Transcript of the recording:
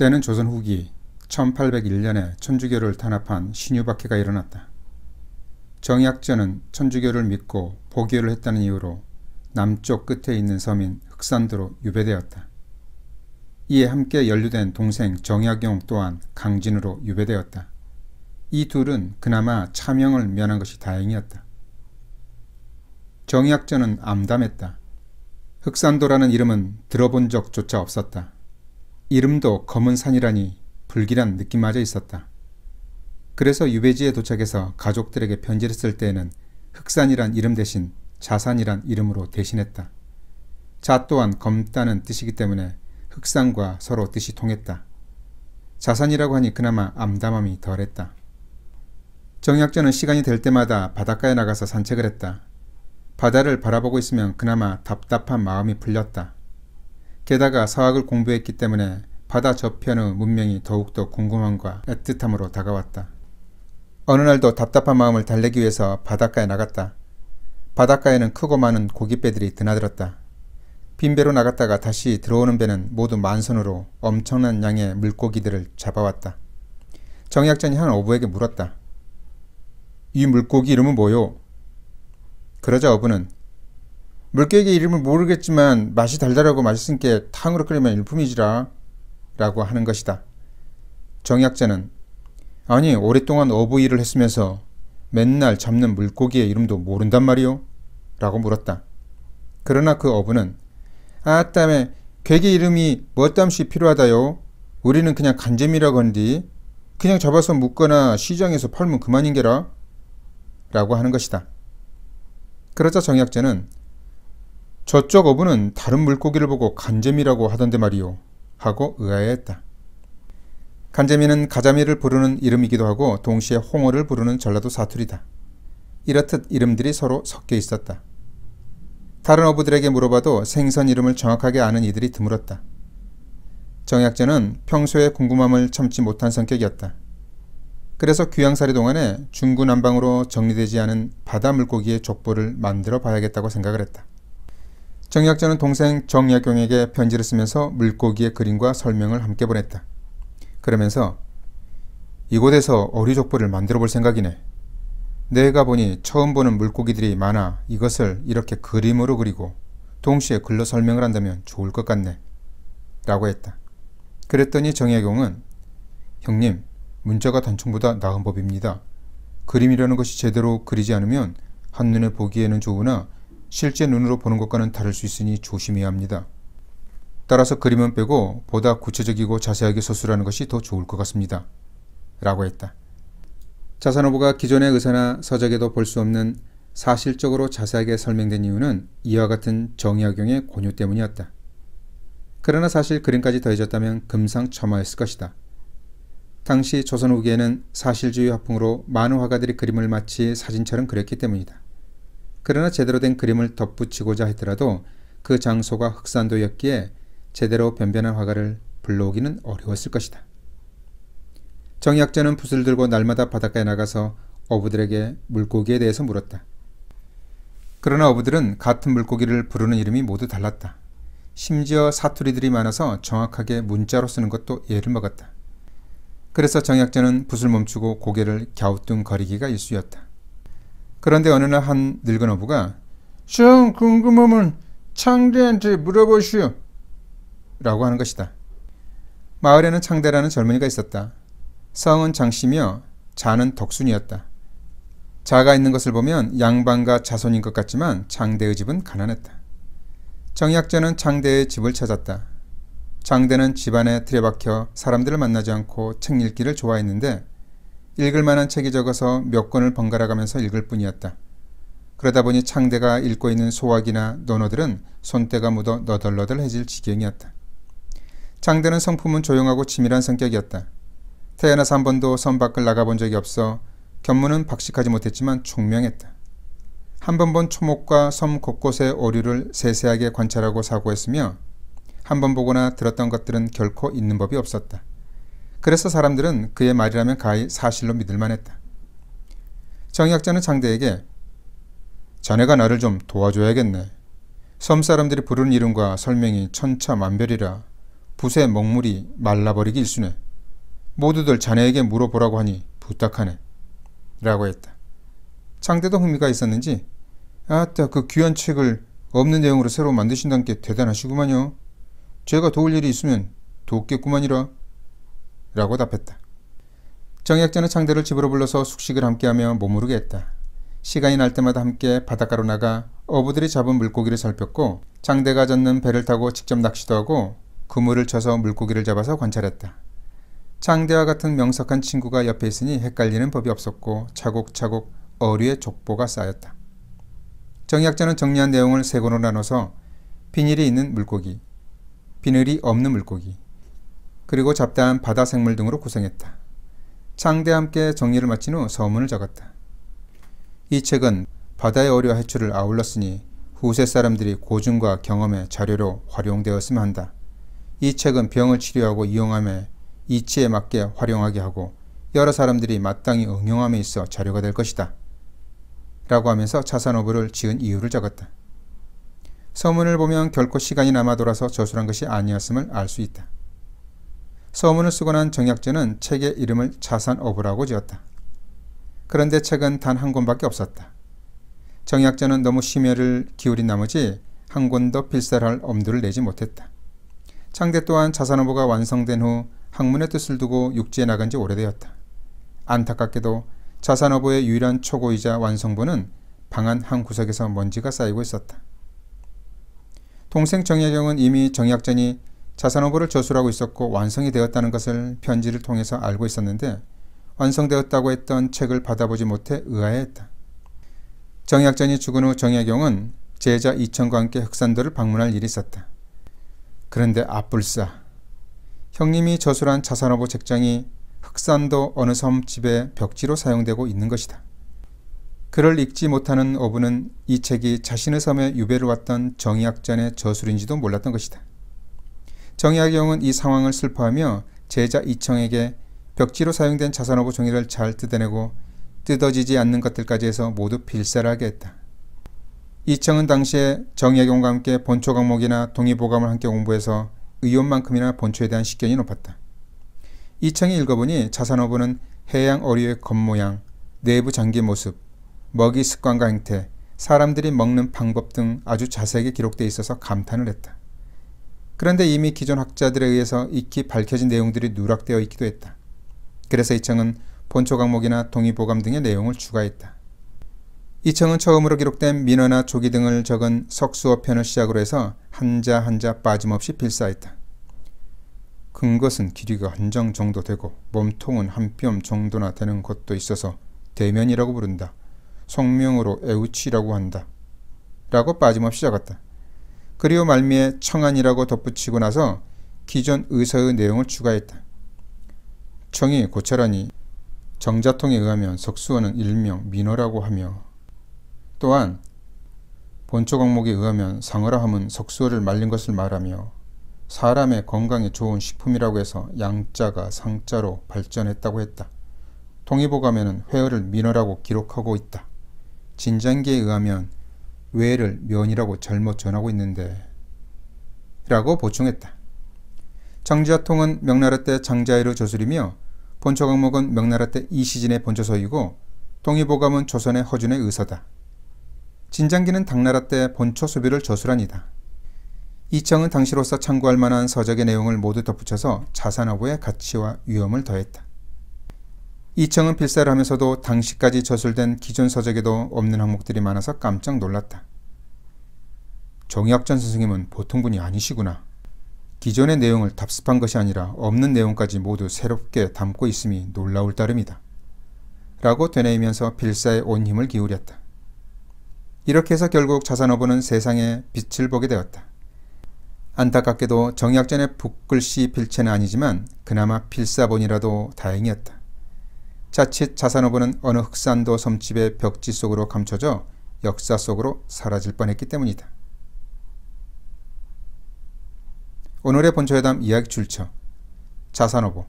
때는 조선 후기 1801년에 천주교를 탄압한 신유박해가 일어났다. 정약전은 천주교를 믿고 포교를 했다는 이유로 남쪽 끝에 있는 섬인 흑산도로 유배되었다. 이에 함께 연루된 동생 정약용 또한 강진으로 유배되었다. 이 둘은 그나마 차명을 면한 것이 다행이었다. 정약전은 암담했다. 흑산도라는 이름은 들어본 적조차 없었다. 이름도 검은 산이라니 불길한 느낌마저 있었다. 그래서 유배지에 도착해서 가족들에게 편지를 쓸 때에는 흑산이란 이름 대신 자산이란 이름으로 대신했다. 자 또한 검다는 뜻이기 때문에 흑산과 서로 뜻이 통했다. 자산이라고 하니 그나마 암담함이 덜했다. 정약전은 시간이 될 때마다 바닷가에 나가서 산책을 했다. 바다를 바라보고 있으면 그나마 답답한 마음이 풀렸다. 게다가 서학을 공부했기 때문에 바다 저편의 문명이 더욱더 궁금함과 애틋함으로 다가왔다. 어느 날도 답답한 마음을 달래기 위해서 바닷가에 나갔다. 바닷가에는 크고 많은 고깃배들이 드나들었다. 빈 배로 나갔다가 다시 들어오는 배는 모두 만선으로 엄청난 양의 물고기들을 잡아왔다. 정약전이 한 어부에게 물었다. 이 물고기 이름은 뭐요? 그러자 어부는 물고기 이름을 모르겠지만 맛이 달달하고 맛있으니까 탕으로 끓이면 일품이지라 라고 하는 것이다. 정약자는 아니 오랫동안 어부 일을 했으면서 맨날 잡는 물고기의 이름도 모른단 말이오? 라고 물었다. 그러나 그 어부는 아따매 괴기 이름이 뭐땀시 필요하다요? 우리는 그냥 간잼이라고 한디 그냥 잡아서 묻거나 시장에서 팔면 그만인게라 라고 하는 것이다. 그러자 정약자는 저쪽 어부는 다른 물고기를 보고 간잼이라고 하던데 말이오 하고 의아해했다. 간재미는 가자미를 부르는 이름이기도 하고 동시에 홍어를 부르는 전라도 사투리다. 이렇듯 이름들이 서로 섞여 있었다. 다른 어부들에게 물어봐도 생선 이름을 정확하게 아는 이들이 드물었다. 정약전은 평소에 궁금함을 참지 못한 성격이었다. 그래서 귀양살이 동안에 중구난방으로 정리되지 않은 바다 물고기의 족보를 만들어 봐야겠다고 생각을 했다. 정약전은 동생 정약용에게 편지를 쓰면서 물고기의 그림과 설명을 함께 보냈다. 그러면서 이곳에서 어리족보를 만들어 볼 생각이네. 내가 보니 처음 보는 물고기들이 많아 이것을 이렇게 그림으로 그리고 동시에 글로 설명을 한다면 좋을 것 같네. 라고 했다. 그랬더니 정약용은 형님 문자가 단청보다 나은 법입니다. 그림이라는 것이 제대로 그리지 않으면 한눈에 보기에는 좋으나 실제 눈으로 보는 것과는 다를 수 있으니 조심해야 합니다. 따라서 그림은 빼고 보다 구체적이고 자세하게 서술하는 것이 더 좋을 것 같습니다. 라고 했다. 자산호부가 기존의 의사나 서적에도 볼 수 없는 사실적으로 자세하게 설명된 이유는 이와 같은 정약용의 권유 때문이었다. 그러나 사실 그림까지 더해졌다면 금상첨화였을 것이다. 당시 조선 후기에는 사실주의 화풍으로 많은 화가들이 그림을 마치 사진처럼 그렸기 때문이다. 그러나 제대로 된 그림을 덧붙이고자 했더라도 그 장소가 흑산도였기에 제대로 변변한 화가를 불러오기는 어려웠을 것이다. 정약자는 붓을 들고 날마다 바닷가에 나가서 어부들에게 물고기에 대해서 물었다. 그러나 어부들은 같은 물고기를 부르는 이름이 모두 달랐다. 심지어 사투리들이 많아서 정확하게 문자로 쓰는 것도 예를 먹었다. 그래서 정약자는 붓을 멈추고 고개를 갸우뚱거리기가 일쑤였다. 그런데 어느 날 한 늙은 어부가 좀 궁금하면 창대한테 물어보시오. 라고 하는 것이다. 마을에는 창대라는 젊은이가 있었다. 성은 장씨며 자는 덕순이었다. 자가 있는 것을 보면 양반과 자손인 것 같지만 장대의 집은 가난했다. 정약자는 장대의 집을 찾았다. 장대는 집안에 들여박혀 사람들을 만나지 않고 책 읽기를 좋아했는데 읽을 만한 책이 적어서 몇 권을 번갈아 가면서 읽을 뿐이었다. 그러다 보니 창대가 읽고 있는 소화기나 논어들은 손때가 묻어 너덜너덜해질 지경이었다. 장대는 성품은 조용하고 치밀한 성격이었다. 태어나서 한 번도 선 밖을 나가본 적이 없어 견문은 박식하지 못했지만 총명했다. 한 번 본 초목과 섬 곳곳의 오류를 세세하게 관찰하고 사고했으며 한 번 보거나 들었던 것들은 결코 있는 법이 없었다. 그래서 사람들은 그의 말이라면 가히 사실로 믿을 만 했다. 정약자는 장대에게 자네가 나를 좀 도와줘야겠네. 섬 사람들이 부르는 이름과 설명이 천차만별이라 붓의 먹물이 말라버리기 일쑤네. 모두들 자네에게 물어보라고 하니 부탁하네. 라고 했다. 장대도 흥미가 있었는지 아따 그 귀한 책을 없는 내용으로 새로 만드신다는 게 대단하시구만요. 제가 도울 일이 있으면 돕겠구만이라. 라고 답했다. 정약자는 창대를 집으로 불러서 숙식을 함께하며 머무르게 했다. 시간이 날 때마다 함께 바닷가로 나가 어부들이 잡은 물고기를 살폈고 장대가 젓는 배를 타고 직접 낚시도 하고 그물을 쳐서 물고기를 잡아서 관찰했다. 장대와 같은 명석한 친구가 옆에 있으니 헷갈리는 법이 없었고 차곡차곡 어류의 족보가 쌓였다. 정약자는 정리한 내용을 세 권으로 나눠서 비닐이 있는 물고기, 비늘이 없는 물고기, 그리고 잡다한 바다 생물 등으로 구성했다. 장대와 함께 정리를 마친 후 서문을 적었다. 이 책은 바다의 어려와 해초를 아울렀으니 후세 사람들이 고증과 경험의 자료로 활용되었으면 한다. 이 책은 병을 치료하고 이용함에 이치에 맞게 활용하게 하고 여러 사람들이 마땅히 응용함에 있어 자료가 될 것이다. 라고 하면서 자산오브를 지은 이유를 적었다. 서문을 보면 결코 시간이 남아 돌아서 저술한 것이 아니었음을 알 수 있다. 서문을 쓰고 난 정약전은 책의 이름을 자산오브라고 지었다. 그런데 책은 단 한 권밖에 없었다. 정약자는 너무 심혈을 기울인 나머지 한 권도 필사할 엄두를 내지 못했다. 창대 또한 자산어보가 완성된 후 학문의 뜻을 두고 육지에 나간 지 오래되었다. 안타깝게도 자산어보의 유일한 초고이자 완성본은 방안 한 구석에서 먼지가 쌓이고 있었다. 동생 정혜경은 이미 정약전이 자산어보를 저술하고 있었고 완성이 되었다는 것을 편지를 통해서 알고 있었는데 완성되었다고 했던 책을 받아보지 못해 의아해했다. 정약전이 죽은 후 정약용은 제자 이천과 함께 흑산도를 방문할 일이 있었다. 그런데 앞불사 형님이 저술한 자산어보 책장이 흑산도 어느 섬 집의 벽지로 사용되고 있는 것이다. 그를 읽지 못하는 어부는 이 책이 자신의 섬에 유배를 왔던 정약전의 저술인지도 몰랐던 것이다. 정약용은 이 상황을 슬퍼하며 제자 이청에게 벽지로 사용된 자산어부 종이를 잘 뜯어내고 뜯어지지 않는 것들까지 해서 모두 필사를 하게 했다. 이청은 당시에 정약용과 함께 본초 과목이나 동의보감을 함께 공부해서 의원만큼이나 본초에 대한 식견이 높았다. 이청이 읽어보니 자산어부는 해양 어류의 겉모양, 내부 장기 모습, 먹이 습관과 행태, 사람들이 먹는 방법 등 아주 자세하게 기록되어 있어서 감탄을 했다. 그런데 이미 기존 학자들에 의해서 익히 밝혀진 내용들이 누락되어 있기도 했다. 그래서 이 청은 본초 강목이나 동의보감 등의 내용을 추가했다. 이 청은 처음으로 기록된 민화나 조기 등을 적은 석수어 편을 시작으로 해서 한자 한자 빠짐없이 필사했다. 큰 것은 길이가 한정 정도 되고 몸통은 한 뼘 정도나 되는 것도 있어서 대면이라고 부른다. 성명으로 에우치라고 한다. 라고 빠짐없이 적었다. 그리고 말미에 청안이라고 덧붙이고 나서 기존 의서의 내용을 추가했다. 청이 고철하니 정자통에 의하면 석수어는 일명 민어라고 하며 또한 본초 광목에 의하면 상어라 함은 석수어를 말린 것을 말하며 사람의 건강에 좋은 식품이라고 해서 양자가 상자로 발전했다고 했다. 동의보감에는 회어를 민어라고 기록하고 있다. 진장기에 의하면 외를 면이라고 잘못 전하고 있는데 라고 보충했다. 장지하통은 명나라 때 장자이르 저술이며 본초 강목은 명나라 때 이시진의 본초서이고 동의보감은 조선의 허준의 의서다. 진장기는 당나라 때 본초 수비를 저술한이다. 이청은 당시로서 참고할 만한 서적의 내용을 모두 덧붙여서 자산어부의 가치와 위험을 더했다. 이청은 필사를 하면서도 당시까지 저술된 기존 서적에도 없는 항목들이 많아서 깜짝 놀랐다. 정의학전 선생님은 보통 분이 아니시구나. 기존의 내용을 답습한 것이 아니라 없는 내용까지 모두 새롭게 담고 있음이 놀라울 따름이다. 라고 되뇌이면서 필사에 온 힘을 기울였다. 이렇게 해서 결국 자산어부는 세상에 빛을 보게 되었다. 안타깝게도 정약전의 북글씨 필체는 아니지만 그나마 필사본이라도 다행이었다. 자칫 자산어부는 어느 흑산도 섬집의 벽지 속으로 감춰져 역사 속으로 사라질 뻔했기 때문이다. 오늘의 본초회담 이야기 출처 자산어보